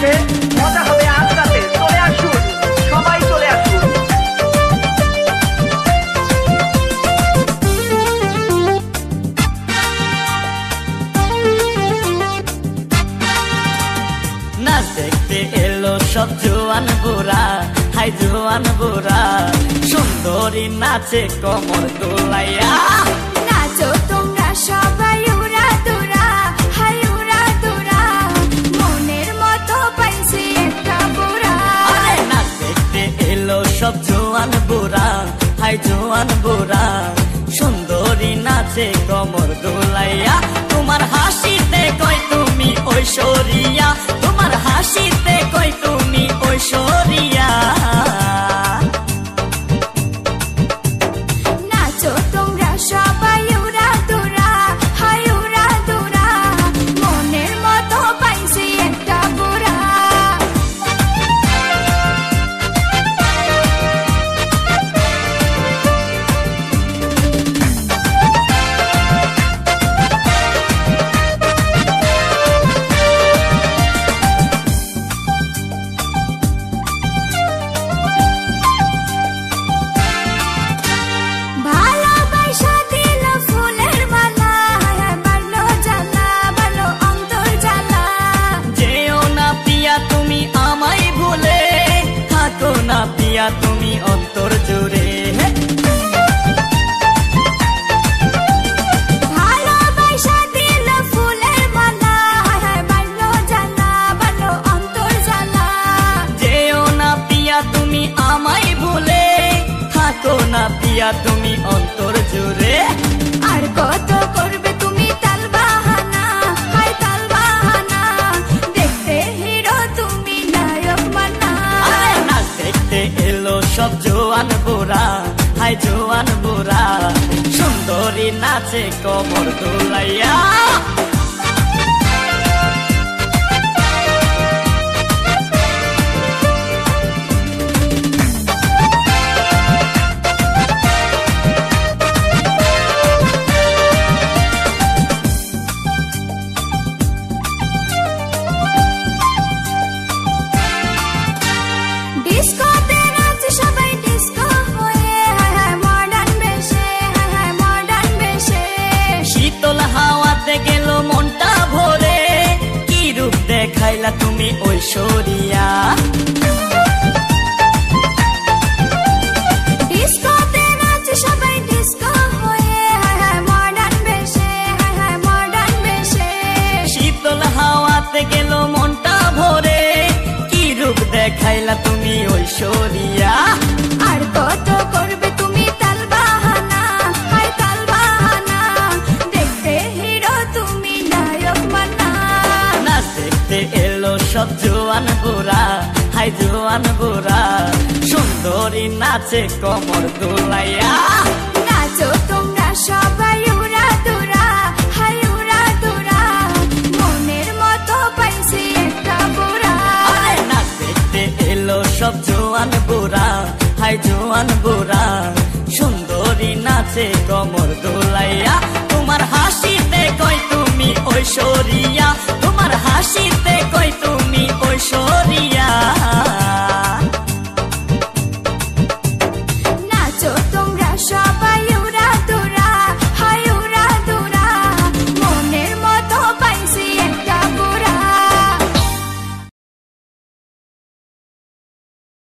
চলছে মজা হবে আজ রাতে। চলে আসুন, সবাই চলে আসুন। নাচ দেখতে এলো সব জোয়ান বুড়া, হাই জোয়ান বুড়া। সুন্দরী নাচে কমর দোলাইয়া। সব জোয়ান বুড়া হাই জোয়ান বুড়া। সুন্দরী নাচে কমর দোলাইয়া তোমার হাসিতে পিয়া তুমি অন্তর জুড়ে। আর কত করবে তুমি তাল বাহানা? তাল বাহানা। দেখতে হিরো তুমি নায়ক মানা। নাচ দেখতে এলো সব জোয়ান বোরা হাই জোয়ান বোরা সুন্দরী নাচে কমর দোলাইয়া। বেশে শীতল হাওয়াতে গেল মনটা ভরে কি রূপ দেখাইলা তুমি ঐশ্বরিয়া সব জোয়ান বুড়া হাই জোয়ান বুড়া সুন্দরী নাচে কমর দোলাইয়া। নাচো তোমরা সবাই উড়া দুরা হাই উড়া দুরা মনের মতো পাইছি একটা বুড়া। আরে নাচ দেখতে এলো সব জোয়ান হাই জোয়ান সুন্দরী নাচে কমর